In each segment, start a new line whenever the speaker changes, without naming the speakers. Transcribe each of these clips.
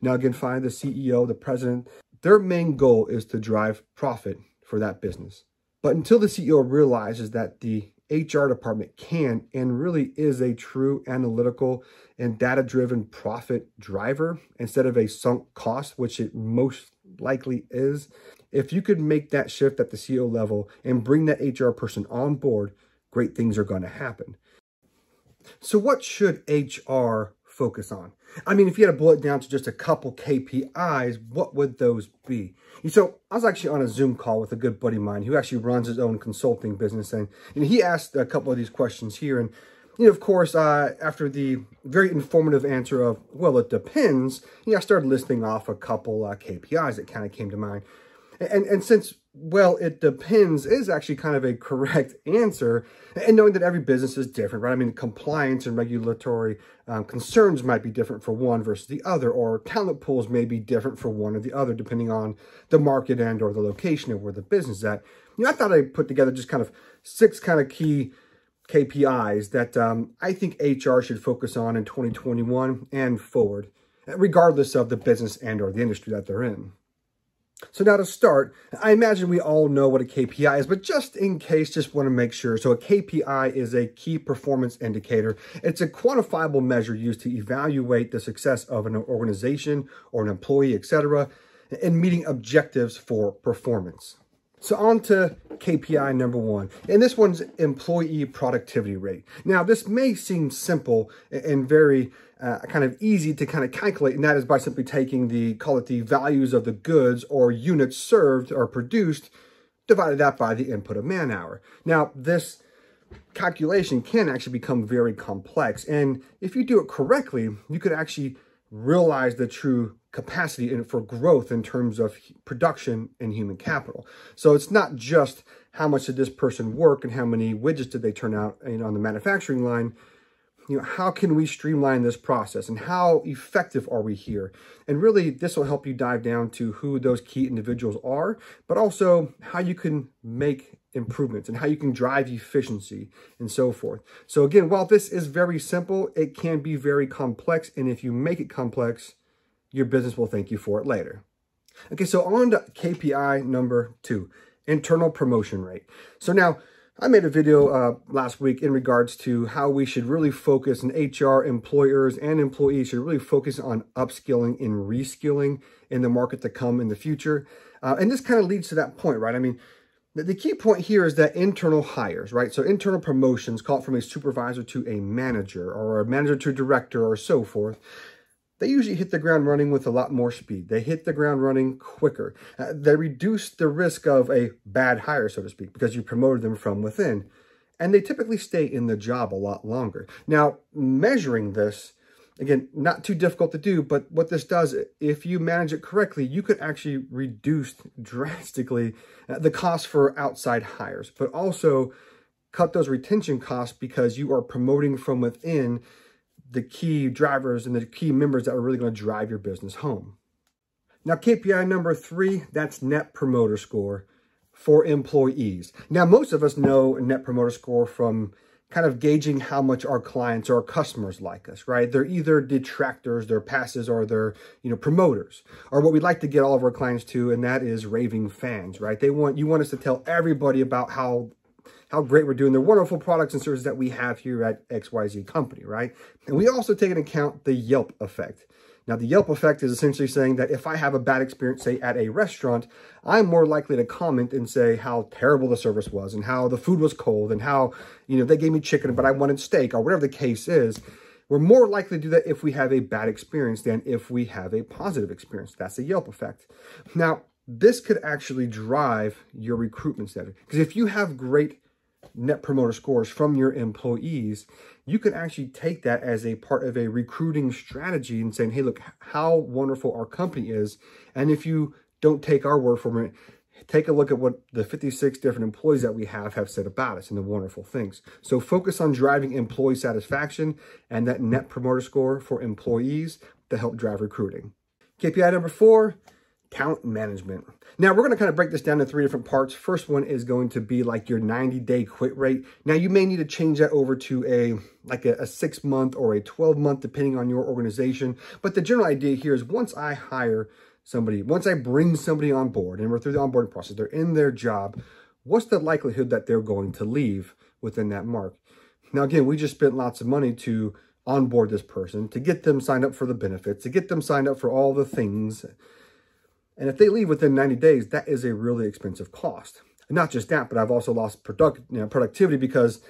Now, again, find the CEO, the president, their main goal is to drive profit for that business. But until the CEO realizes that the HR department can and really is a true analytical and data driven profit driver instead of a sunk cost, which it most likely is. If you could make that shift at the CEO level and bring that HR person on board, great things are going to happen. So, what should HR focus on? I mean, if you had to boil it down to just a couple KPIs, what would those be? And So I was actually on a Zoom call with a good buddy of mine who actually runs his own consulting business, and, and he asked a couple of these questions here. And, you know, of course, uh, after the very informative answer of, well, it depends, you know, I started listing off a couple uh, KPIs that kind of came to mind. And, and since, well, it depends is actually kind of a correct answer, and knowing that every business is different, right? I mean, compliance and regulatory um, concerns might be different for one versus the other, or talent pools may be different for one or the other, depending on the market and or the location of where the business is at. You know, I thought I'd put together just kind of six kind of key KPIs that um, I think HR should focus on in 2021 and forward, regardless of the business and or the industry that they're in. So now to start, I imagine we all know what a KPI is, but just in case, just want to make sure. So a KPI is a key performance indicator. It's a quantifiable measure used to evaluate the success of an organization or an employee, etc., in meeting objectives for performance. So on to KPI number one, and this one's employee productivity rate. Now, this may seem simple and very uh, kind of easy to kind of calculate, and that is by simply taking the, call it the values of the goods or units served or produced, divided that by the input of man hour. Now, this calculation can actually become very complex, and if you do it correctly, you could actually realize the true capacity in, for growth in terms of production and human capital. So it's not just how much did this person work and how many widgets did they turn out on the manufacturing line. You know, how can we streamline this process and how effective are we here? And really, this will help you dive down to who those key individuals are, but also how you can make improvements and how you can drive efficiency and so forth. So again, while this is very simple, it can be very complex. And if you make it complex, your business will thank you for it later. Okay, so on to KPI number two, internal promotion rate. So now, I made a video uh, last week in regards to how we should really focus, and HR employers and employees should really focus on upskilling and reskilling in the market to come in the future. Uh, and this kind of leads to that point, right? I mean, the, key point here is that internal hires, right? So internal promotions, call it from a supervisor to a manager or a manager to a director or so forth they usually hit the ground running with a lot more speed. They hit the ground running quicker. Uh, they reduce the risk of a bad hire, so to speak, because you promoted them from within. And they typically stay in the job a lot longer. Now, measuring this, again, not too difficult to do, but what this does, if you manage it correctly, you could actually reduce drastically uh, the cost for outside hires, but also cut those retention costs because you are promoting from within the key drivers and the key members that are really going to drive your business home. Now, KPI number three, that's net promoter score for employees. Now, most of us know net promoter score from kind of gauging how much our clients or our customers like us, right? They're either detractors, they're passes, or they're, you know, promoters, or what we'd like to get all of our clients to, and that is raving fans, right? They want, you want us to tell everybody about how how great we're doing, the wonderful products and services that we have here at XYZ Company, right? And we also take into account the Yelp effect. Now, the Yelp effect is essentially saying that if I have a bad experience, say, at a restaurant, I'm more likely to comment and say how terrible the service was and how the food was cold and how, you know, they gave me chicken, but I wanted steak or whatever the case is. We're more likely to do that if we have a bad experience than if we have a positive experience. That's the Yelp effect. Now, this could actually drive your recruitment status. Because if you have great net promoter scores from your employees, you can actually take that as a part of a recruiting strategy and saying, hey, look how wonderful our company is. And if you don't take our word for it, take a look at what the 56 different employees that we have have said about us and the wonderful things. So focus on driving employee satisfaction and that net promoter score for employees to help drive recruiting. KPI number four, talent management. Now we're going to kind of break this down into three different parts. First one is going to be like your 90 day quit rate. Now you may need to change that over to a like a, a six month or a 12 month, depending on your organization. But the general idea here is once I hire somebody, once I bring somebody on board and we're through the onboarding process, they're in their job, what's the likelihood that they're going to leave within that mark? Now, again, we just spent lots of money to onboard this person, to get them signed up for the benefits, to get them signed up for all the things and if they leave within 90 days, that is a really expensive cost. And not just that, but I've also lost product, you know, productivity because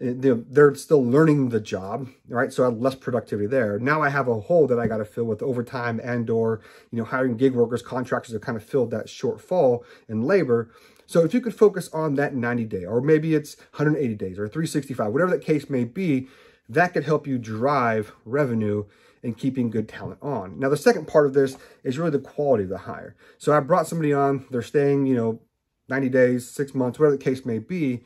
eh, they're still learning the job, right? So I have less productivity there. Now I have a hole that I got to fill with overtime and or, you know, hiring gig workers, contractors have kind of filled that shortfall in labor. So if you could focus on that 90 day, or maybe it's 180 days or 365, whatever that case may be, that could help you drive revenue and keeping good talent on. Now, the second part of this is really the quality of the hire. So I brought somebody on, they're staying, you know, 90 days, six months, whatever the case may be.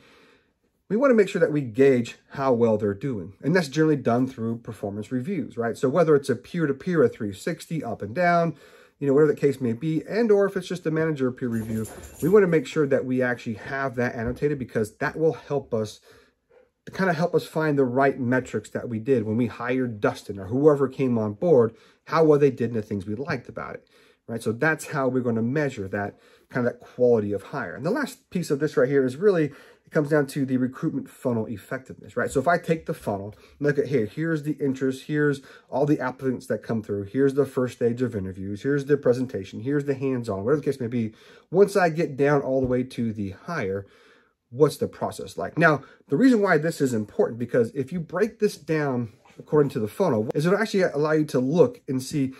We want to make sure that we gauge how well they're doing. And that's generally done through performance reviews, right? So whether it's a peer-to-peer, -peer, a 360, up and down, you know, whatever the case may be, and or if it's just a manager peer review, we want to make sure that we actually have that annotated because that will help us to kind of help us find the right metrics that we did when we hired Dustin or whoever came on board, how well they did and the things we liked about it, right? So that's how we're going to measure that kind of that quality of hire. And the last piece of this right here is really, it comes down to the recruitment funnel effectiveness, right? So if I take the funnel, look at here, here's the interest, here's all the applicants that come through, here's the first stage of interviews, here's the presentation, here's the hands-on, whatever the case may be. Once I get down all the way to the hire, what's the process like? Now, the reason why this is important, because if you break this down according to the funnel, is it'll actually allow you to look and see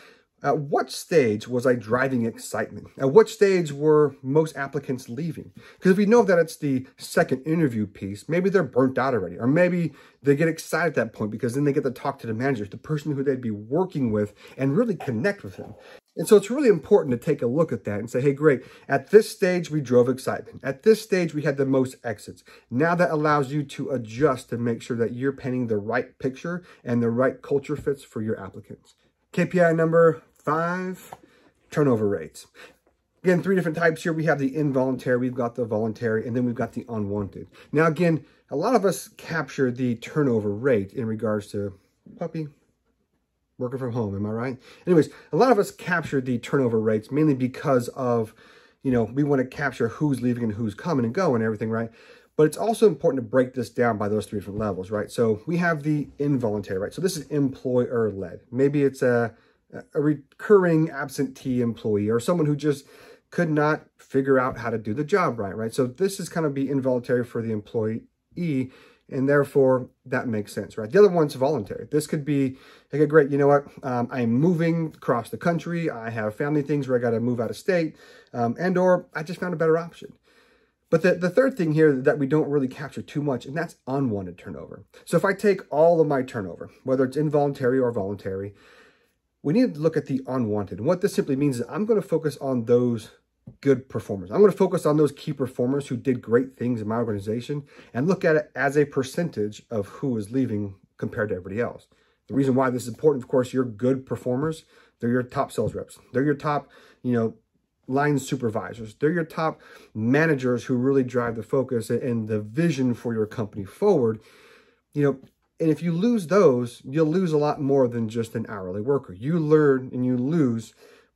at what stage was I driving excitement? At what stage were most applicants leaving? Because if we know that it's the second interview piece, maybe they're burnt out already, or maybe they get excited at that point because then they get to talk to the manager, the person who they'd be working with, and really connect with them. And so it's really important to take a look at that and say, hey, great, at this stage, we drove excitement. At this stage, we had the most exits. Now that allows you to adjust to make sure that you're painting the right picture and the right culture fits for your applicants. KPI number five, turnover rates. Again, three different types here. We have the involuntary, we've got the voluntary, and then we've got the unwanted. Now, again, a lot of us capture the turnover rate in regards to puppy, working from home, am I right? Anyways, a lot of us capture the turnover rates mainly because of, you know, we want to capture who's leaving and who's coming and going and everything, right? But it's also important to break this down by those three different levels, right? So we have the involuntary, right? So this is employer-led. Maybe it's a, a recurring absentee employee or someone who just could not figure out how to do the job right, right? So this is kind of be involuntary for the employee and therefore that makes sense, right? The other one's voluntary. This could be, okay, great, you know what? Um, I'm moving across the country. I have family things where I got to move out of state um, and or I just found a better option. But the, the third thing here that we don't really capture too much, and that's unwanted turnover. So if I take all of my turnover, whether it's involuntary or voluntary, we need to look at the unwanted. And what this simply means is I'm going to focus on those good performers. I'm going to focus on those key performers who did great things in my organization and look at it as a percentage of who is leaving compared to everybody else. The reason why this is important, of course, your good performers, they're your top sales reps. They're your top, you know, line supervisors. They're your top managers who really drive the focus and the vision for your company forward. You know, and if you lose those, you'll lose a lot more than just an hourly worker. You learn and you lose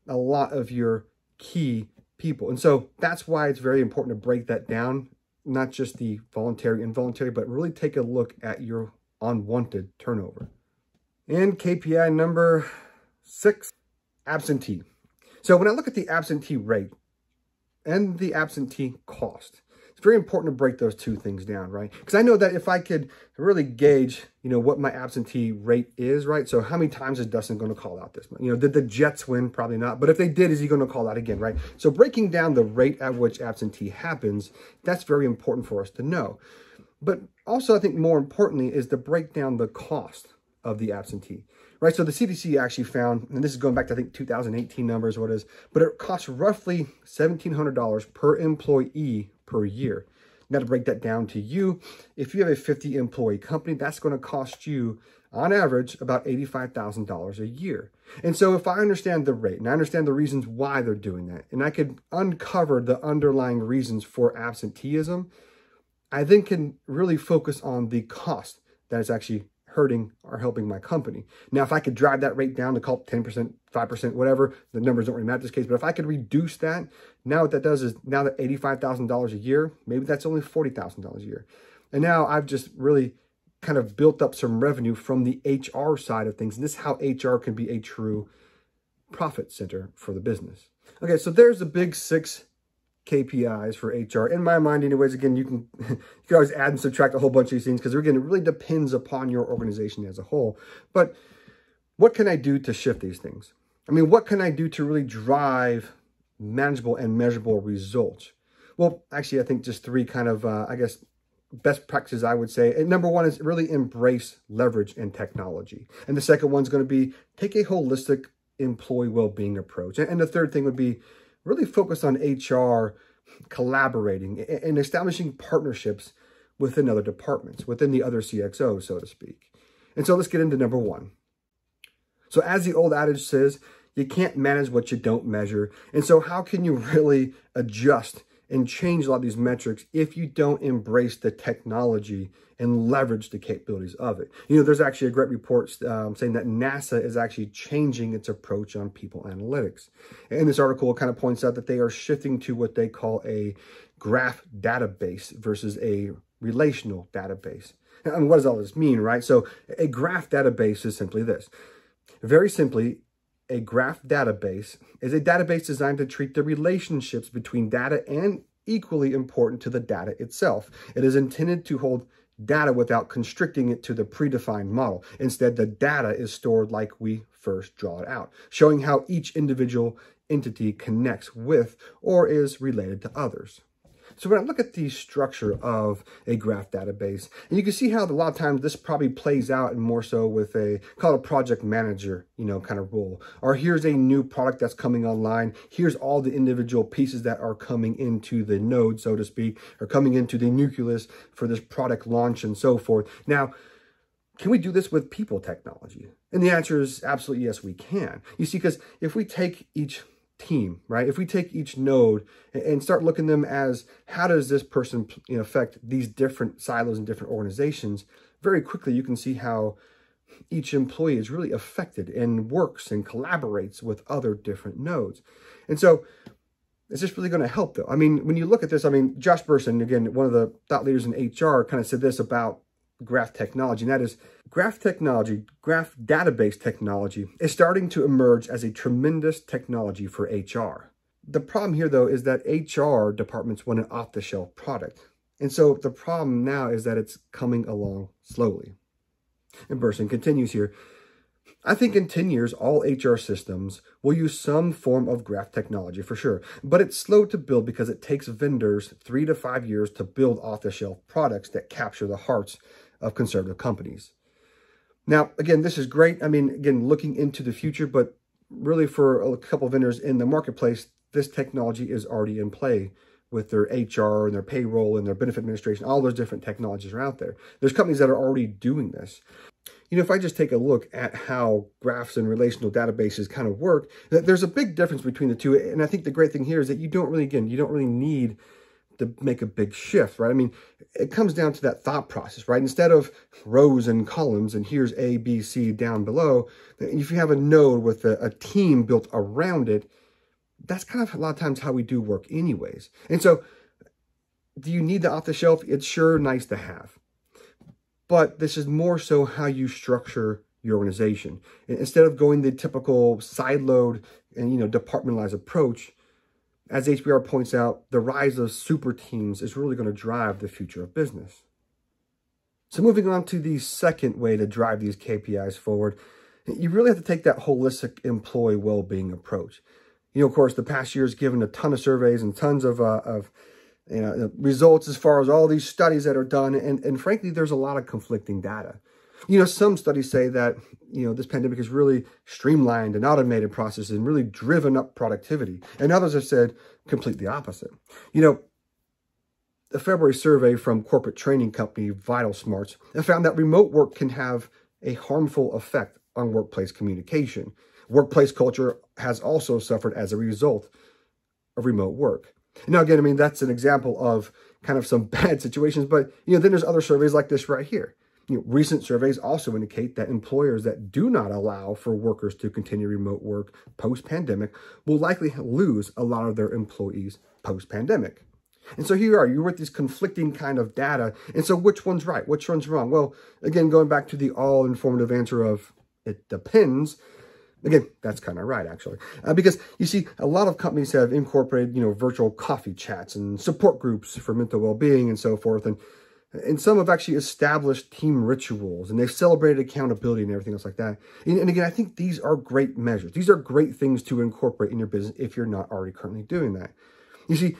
a lot of your key people. And so that's why it's very important to break that down, not just the voluntary, involuntary, but really take a look at your unwanted turnover. And KPI number six, absentee. So when I look at the absentee rate and the absentee cost, it's very important to break those two things down, right? Because I know that if I could really gauge, you know, what my absentee rate is, right? So how many times is Dustin going to call out this month? You know, did the Jets win? Probably not. But if they did, is he going to call out again, right? So breaking down the rate at which absentee happens, that's very important for us to know. But also, I think more importantly, is to break down the cost of the absentee, right? So the CDC actually found, and this is going back to, I think, 2018 numbers, what is, but it costs roughly $1,700 per employee per year. Now to break that down to you, if you have a 50 employee company, that's going to cost you on average, about $85,000 a year. And so if I understand the rate and I understand the reasons why they're doing that, and I could uncover the underlying reasons for absenteeism, I then can really focus on the cost that is actually hurting or helping my company. Now, if I could drive that rate down to call it 10%, 5%, whatever, the numbers don't really matter in this case, but if I could reduce that, now what that does is now that $85,000 a year, maybe that's only $40,000 a year. And now I've just really kind of built up some revenue from the HR side of things. And this is how HR can be a true profit center for the business. Okay, so there's the big six KPIs for HR. In my mind, anyways, again, you can you can always add and subtract a whole bunch of these things because again, it really depends upon your organization as a whole. But what can I do to shift these things? I mean, what can I do to really drive manageable and measurable results? Well, actually, I think just three kind of, uh, I guess, best practices, I would say. And number one is really embrace leverage and technology. And the second one's going to be take a holistic employee well-being approach. And the third thing would be really focus on HR collaborating and establishing partnerships within other departments, within the other CXO, so to speak. And so let's get into number one. So as the old adage says, you can't manage what you don't measure. And so how can you really adjust and change a lot of these metrics if you don't embrace the technology and leverage the capabilities of it. You know, there's actually a great report um, saying that NASA is actually changing its approach on people analytics. And this article kind of points out that they are shifting to what they call a graph database versus a relational database. And what does all this mean, right? So a graph database is simply this. Very simply, a graph database is a database designed to treat the relationships between data and equally important to the data itself. It is intended to hold data without constricting it to the predefined model. Instead, the data is stored like we first draw it out, showing how each individual entity connects with or is related to others. So when I look at the structure of a graph database, and you can see how a lot of times this probably plays out and more so with a, call it a project manager, you know, kind of role. Or here's a new product that's coming online. Here's all the individual pieces that are coming into the node, so to speak, or coming into the nucleus for this product launch and so forth. Now, can we do this with people technology? And the answer is absolutely yes, we can. You see, because if we take each team, right? If we take each node and start looking them as how does this person you know, affect these different silos and different organizations, very quickly you can see how each employee is really affected and works and collaborates with other different nodes. And so is this really going to help though? I mean, when you look at this, I mean, Josh Bersin, again, one of the thought leaders in HR kind of said this about graph technology, and that is graph technology, graph database technology is starting to emerge as a tremendous technology for HR. The problem here, though, is that HR departments want an off-the-shelf product. And so the problem now is that it's coming along slowly. And Bersin continues here. I think in 10 years, all HR systems will use some form of graph technology for sure, but it's slow to build because it takes vendors three to five years to build off-the-shelf products that capture the hearts of conservative companies. Now, again, this is great. I mean, again, looking into the future, but really for a couple vendors in the marketplace, this technology is already in play with their HR and their payroll and their benefit administration, all those different technologies are out there. There's companies that are already doing this. You know, if I just take a look at how graphs and relational databases kind of work, there's a big difference between the two. And I think the great thing here is that you don't really, again, you don't really need to make a big shift, right? I mean, it comes down to that thought process, right? Instead of rows and columns and here's A, B, C down below, if you have a node with a, a team built around it, that's kind of a lot of times how we do work anyways. And so do you need the off the shelf? It's sure nice to have. But this is more so how you structure your organization. Instead of going the typical siloed and, you know, departmentalized approach, as HBR points out, the rise of super teams is really going to drive the future of business. So moving on to the second way to drive these KPIs forward, you really have to take that holistic employee well-being approach. You know, of course, the past year has given a ton of surveys and tons of, uh, of you know, results as far as all these studies that are done. And, and frankly, there's a lot of conflicting data. You know, some studies say that, you know, this pandemic has really streamlined and automated processes and really driven up productivity. And others have said complete the opposite. You know, a February survey from corporate training company VitalSmarts found that remote work can have a harmful effect on workplace communication. Workplace culture has also suffered as a result of remote work. Now, again, I mean, that's an example of kind of some bad situations, but, you know, then there's other surveys like this right here. You know, recent surveys also indicate that employers that do not allow for workers to continue remote work post-pandemic will likely lose a lot of their employees post-pandemic. And so here you are, you're with these conflicting kind of data. And so which one's right? Which one's wrong? Well, again, going back to the all informative answer of it depends. Again, that's kind of right, actually. Uh, because you see, a lot of companies have incorporated, you know, virtual coffee chats and support groups for mental well-being and so forth. And, and some have actually established team rituals and they've celebrated accountability and everything else like that. And, and again, I think these are great measures. These are great things to incorporate in your business if you're not already currently doing that. You see,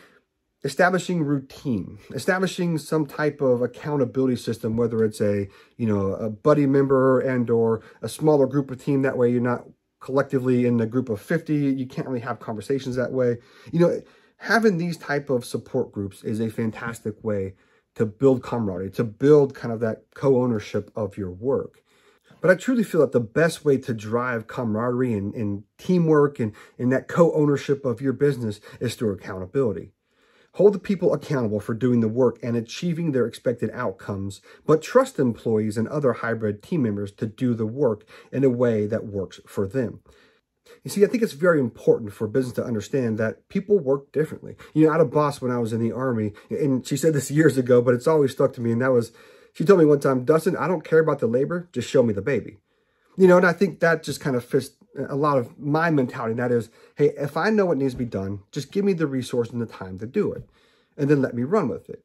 establishing routine, establishing some type of accountability system, whether it's a, you know, a buddy member and or a smaller group of team. That way you're not collectively in a group of 50. You can't really have conversations that way. You know, having these type of support groups is a fantastic way to build camaraderie, to build kind of that co-ownership of your work. But I truly feel that the best way to drive camaraderie and, and teamwork and, and that co-ownership of your business is through accountability. Hold the people accountable for doing the work and achieving their expected outcomes, but trust employees and other hybrid team members to do the work in a way that works for them. You see, I think it's very important for business to understand that people work differently. You know, I had a boss when I was in the Army, and she said this years ago, but it's always stuck to me, and that was, she told me one time, Dustin, I don't care about the labor, just show me the baby. You know, and I think that just kind of fits a lot of my mentality. And that is, hey, if I know what needs to be done, just give me the resource and the time to do it. And then let me run with it.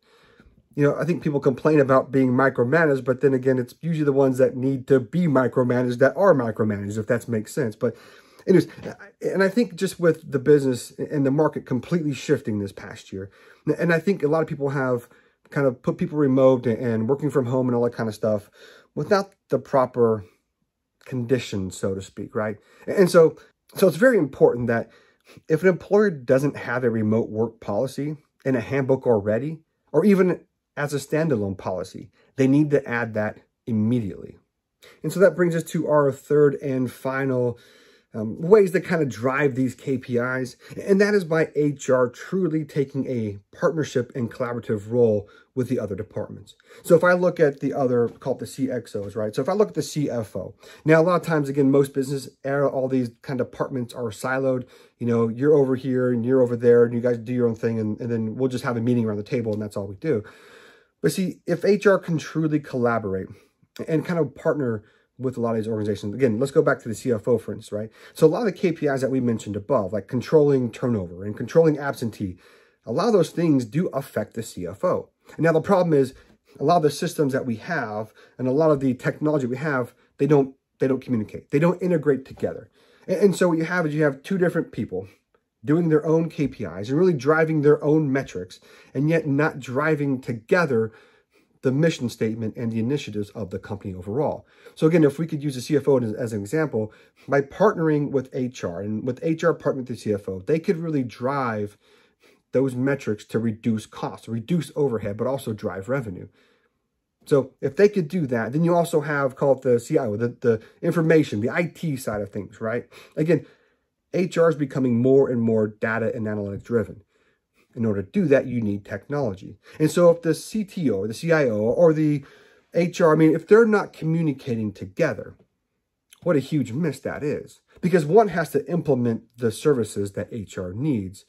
You know, I think people complain about being micromanaged, but then again, it's usually the ones that need to be micromanaged that are micromanaged, if that makes sense. But anyways, and I think just with the business and the market completely shifting this past year, and I think a lot of people have kind of put people remote and working from home and all that kind of stuff without the proper conditions, so to speak, right? And so, so it's very important that if an employer doesn't have a remote work policy in a handbook already, or even as a standalone policy, they need to add that immediately. And so that brings us to our third and final um, ways that kind of drive these KPIs, and that is by HR truly taking a partnership and collaborative role with the other departments. So if I look at the other, called the CXOs, right? So if I look at the CFO, now a lot of times, again, most business, all these kind of departments are siloed. You know, you're over here and you're over there and you guys do your own thing and, and then we'll just have a meeting around the table and that's all we do. But see, if HR can truly collaborate and kind of partner with a lot of these organizations. Again, let's go back to the CFO, for instance, right? So a lot of the KPIs that we mentioned above, like controlling turnover and controlling absentee, a lot of those things do affect the CFO. And now the problem is a lot of the systems that we have and a lot of the technology we have, they don't they don't communicate. They don't integrate together. And, and so what you have is you have two different people doing their own KPIs and really driving their own metrics and yet not driving together the mission statement and the initiatives of the company overall. So again, if we could use the CFO as, as, an example, by partnering with HR and with HR partnering with the CFO, they could really drive those metrics to reduce costs, reduce overhead, but also drive revenue. So if they could do that, then you also have called the CIO, the, the information, the IT side of things, right? Again, HR is becoming more and more data and analytics driven. In order to do that, you need technology. And so if the CTO or the CIO or the HR, I mean, if they're not communicating together, what a huge miss that is. Because one has to implement the services that HR needs.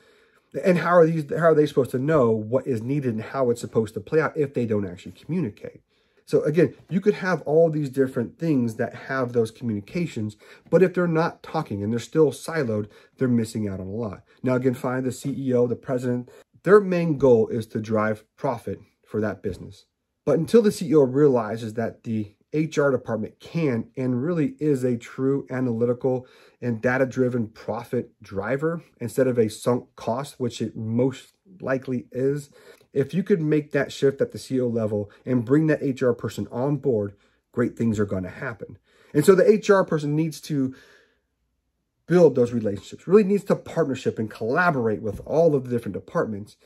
And how are these how are they supposed to know what is needed and how it's supposed to play out if they don't actually communicate? So again, you could have all these different things that have those communications, but if they're not talking and they're still siloed, they're missing out on a lot. Now again, find the CEO, the president, their main goal is to drive profit for that business. But until the CEO realizes that the HR department can and really is a true analytical and data-driven profit driver instead of a sunk cost, which it most likely is, if you could make that shift at the CEO level and bring that HR person on board, great things are going to happen. And so the HR person needs to build those relationships, really needs to partnership and collaborate with all of the different departments,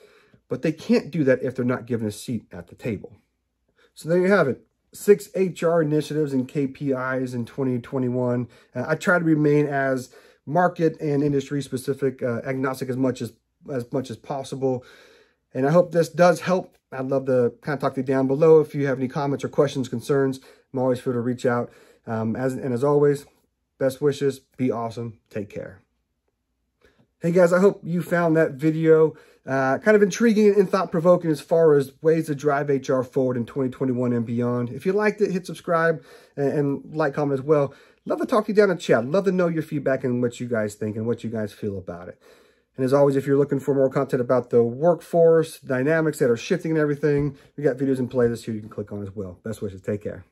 but they can't do that if they're not given a seat at the table. So there you have it. six HR initiatives and KPIs in 2021. Uh, I try to remain as market and industry specific, uh, agnostic as much as as much as possible. And I hope this does help. I'd love to to you down below if you have any comments or questions, concerns. I'm always free to reach out. Um, as and as always, best wishes. Be awesome. Take care. Hey guys, I hope you found that video uh, kind of intriguing and thought-provoking as far as ways to drive HR forward in 2021 and beyond. If you liked it, hit subscribe and, and like, comment as well. Love to talk to you down in chat. Love to know your feedback and what you guys think and what you guys feel about it. And as always, if you're looking for more content about the workforce, dynamics that are shifting and everything, we got videos in playlists here you can click on as well. Best wishes. Take care.